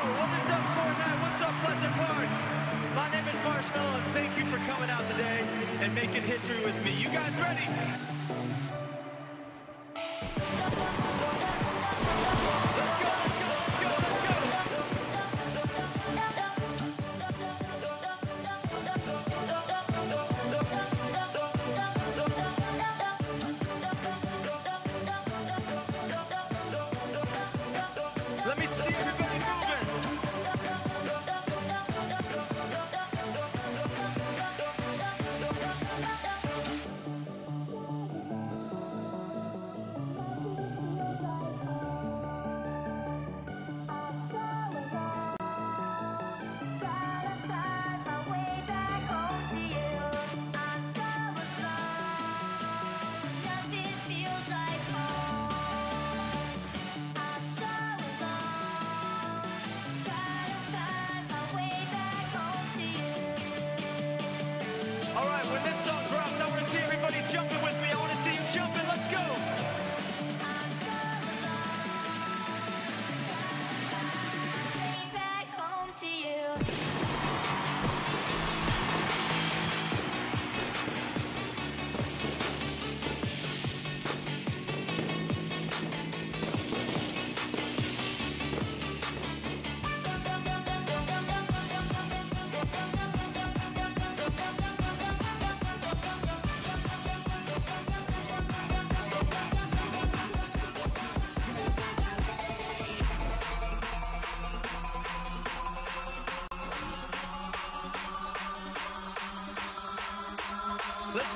Is up, Fortnite? What's up, Pleasant Park? My name is Marshmello, and thank you for coming out today and making history with me. You guys ready?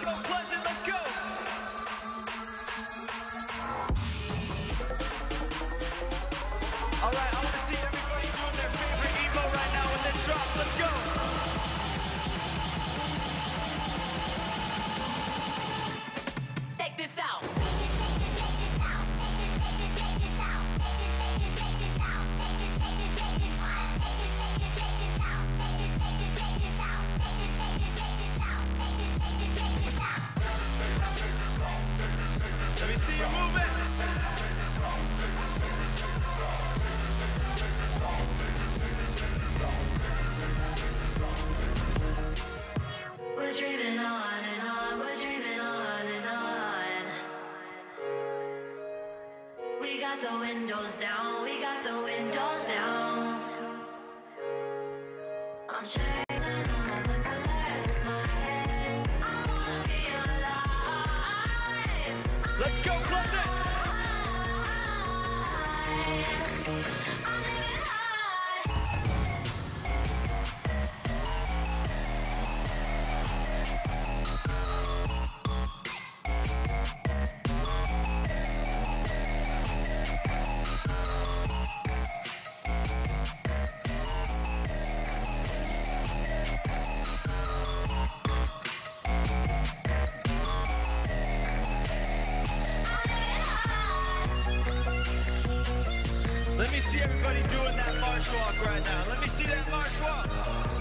Let's go, Let's go, Pleasant. I'm right now. Let me see that march walk.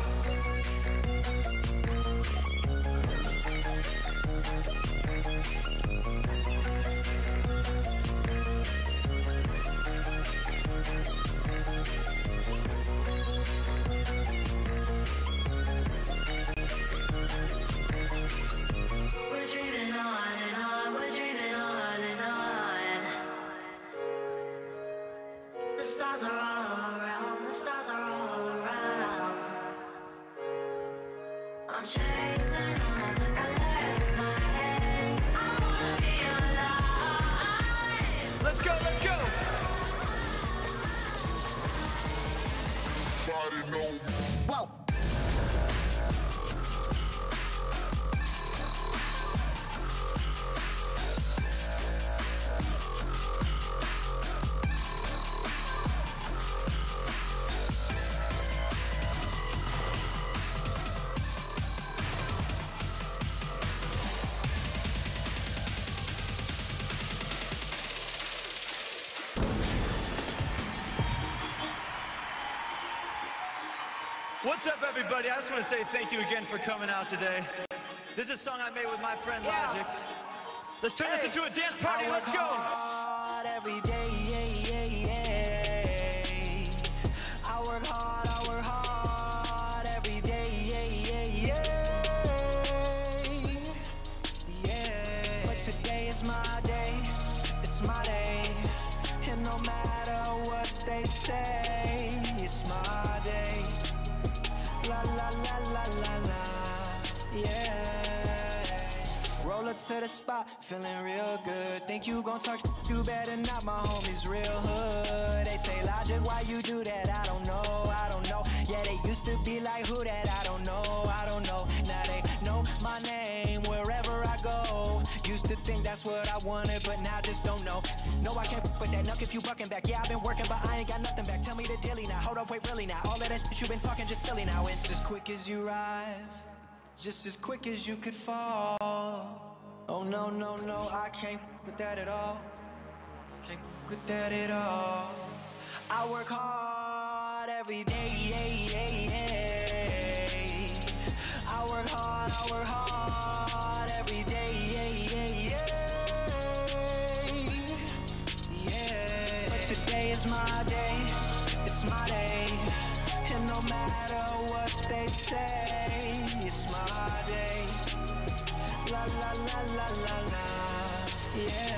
Whoa. What's up, everybody? I just want to say thank you again for coming out today. This is a song I made with my friend Logic. Let's turn this into a dance party. Let's go. La la la la la la. Yeah. Roll up to the spot, feeling real good. Think you gon' talk, you better not. My homies real hood. They say logic, why you do that? I don't know, I don't know. Yeah, they used to be like who that? I don't know, I don't know. Now they know my name wherever I. Used to think that's what I wanted, but now just don't know. No, I can't f- with that. Nuck if you bucking back. Yeah, I've been working, but I ain't got nothing back. Tell me the dilly now. Hold up, wait, really now. All of that shit you been talking just silly now. It's as quick as you rise, just as quick as you could fall. Oh no, no, no, I can't f- with that at all. Can't f- with that at all. I work hard every day. I work hard, I work hard every day. Yeah. Yeah, yeah. Yeah. But today is my day. It's my day. And no matter what they say, it's my day. La la la la la la. Yeah.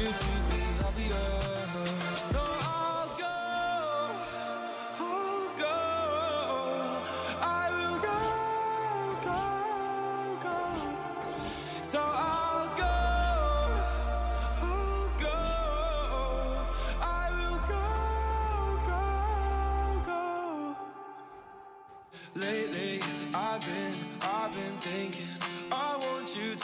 So I'll go, I'll go. I will go, go, go. So I'll go, I'll go. I will go, go, go. Lately, I've been, I've been thinking.